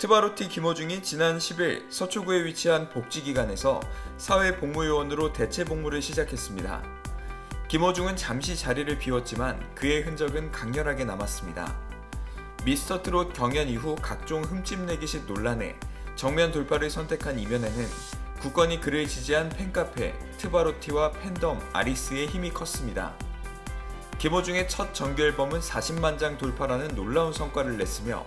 트바로티 김호중이 지난 10일 서초구에 위치한 복지기관에서 사회복무요원으로 대체 복무를 시작했습니다. 김호중은 잠시 자리를 비웠지만 그의 흔적은 강렬하게 남았습니다. 미스터 트롯 경연 이후 각종 흠집내기식 논란에 정면 돌파를 선택한 이면에는 국건이 그를 지지한 팬카페 트바로티와 팬덤 아리스의 힘이 컸습니다. 김호중의 첫 정규 앨범은 40만 장 돌파라는 놀라운 성과를 냈으며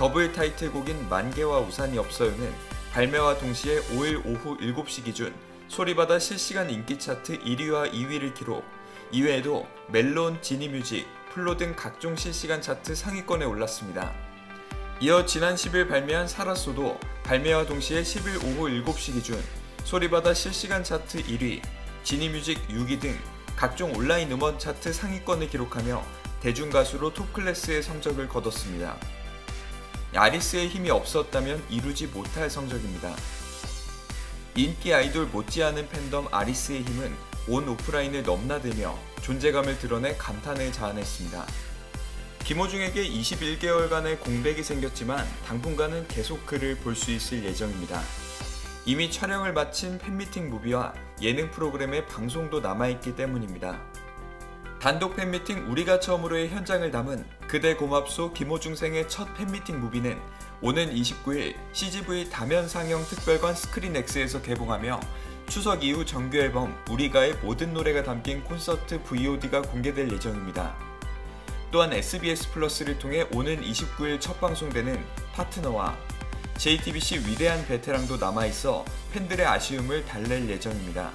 더블 타이틀곡인 만개와 우산이 없어요는 발매와 동시에 5일 오후 7시 기준 소리바다 실시간 인기 차트 1위와 2위를 기록 이외에도 멜론, 지니뮤직, 플로 등 각종 실시간 차트 상위권에 올랐습니다. 이어 지난 10일 발매한 살았소도 발매와 동시에 10일 오후 7시 기준 소리바다 실시간 차트 1위, 지니뮤직 6위 등 각종 온라인 음원 차트 상위권을 기록하며 대중가수로 톱클래스의 성적을 거뒀습니다. 아리스의 힘이 없었다면 이루지 못할 성적입니다. 인기 아이돌 못지않은 팬덤 아리스의 힘은 온 오프라인을 넘나들며 존재감을 드러내 감탄을 자아냈습니다. 김호중에게 21개월간의 공백이 생겼지만 당분간은 계속 그를 볼 수 있을 예정입니다. 이미 촬영을 마친 팬미팅 무비와 예능 프로그램의 방송도 남아있기 때문입니다. 단독 팬미팅 우리가 처음으로의 현장을 담은 그대 고맙소 김호중 생애 첫 팬미팅 무비는 오는 29일 CGV 다면 상영 특별관 스크린X에서 개봉하며 추석 이후 정규 앨범 우리가의 모든 노래가 담긴 콘서트 VOD가 공개될 예정입니다. 또한 SBS 플러스를 통해 오는 29일 첫 방송되는 파트너와 JTBC 위대한 배태랑도 남아있어 팬들의 아쉬움을 달랠 예정입니다.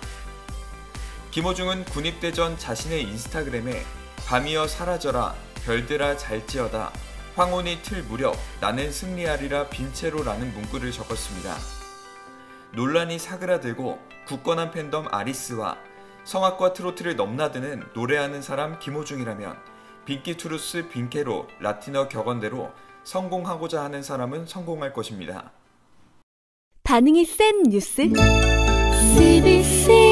김호중은 군입대 전 자신의 인스타그램에 밤이여 사라져라 별들아 잘지어다 황혼이 틀 무렵 나는 승리하리라 빈채로라는 문구를 적었습니다. 논란이 사그라들고 굳건한 팬덤 아리스와 성악과 트로트를 넘나드는 노래하는 사람 김호중이라면 빈키투루스 빈케로 라틴어 격언대로 성공하고자 하는 사람은 성공할 것입니다. 반응이 센 뉴스 CBC